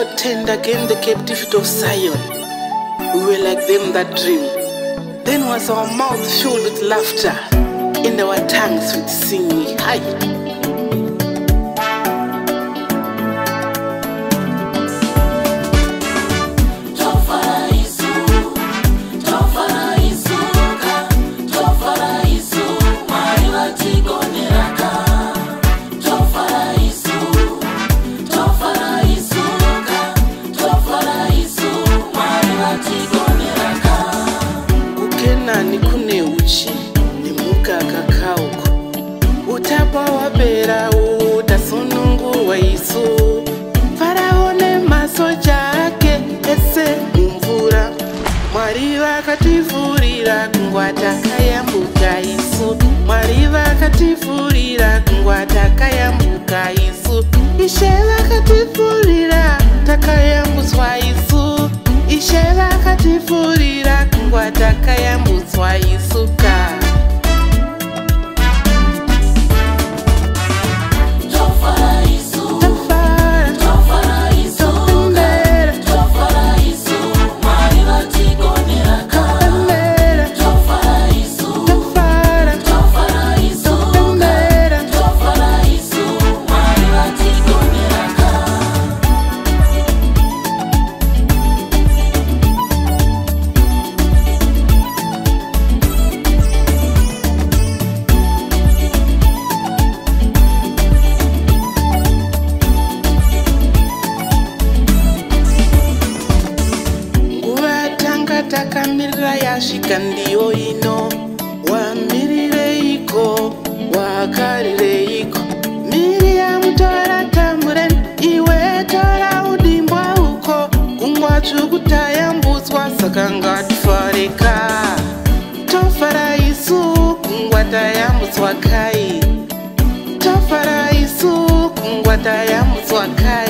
Tender, turned again the captivity of Zion. We were like them that dream. Then was our mouth filled with laughter and our tongues with singing. Hi. takayambuka isu mwari vakatipfurira ngwa takayambuka isu ishe vakatipfurira takayambutswa isu ishe vakatipfurira ngwa takayambutswa isu wakamirira yasvika ndiyo ino wamirireiko wakarireiko miriyamu tora tamureni iwe tora udimbwa uko kumwatsvu kutayambutswa saka ngatifarika tofara isu kungwa tayambutswa kai tofara isu kungwa tayambutswa kai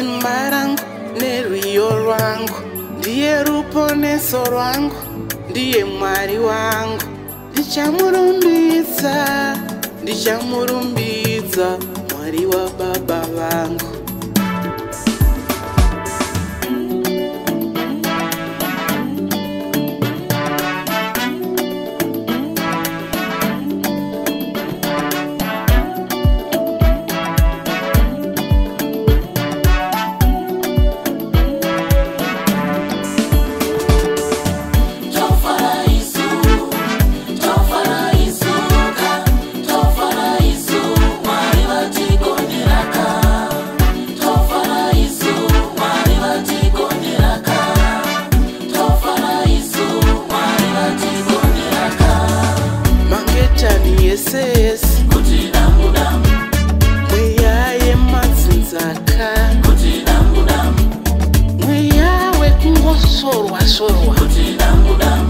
simba rangu nerwiyo rwangu ndiye ruponeso rwangu ndiye mwari wangu ndichamurumbidza ndichamurumbidza mwari wababa vangu sesi mweya yemazinzaka mweya wekungosorwa sorwa, sorwa.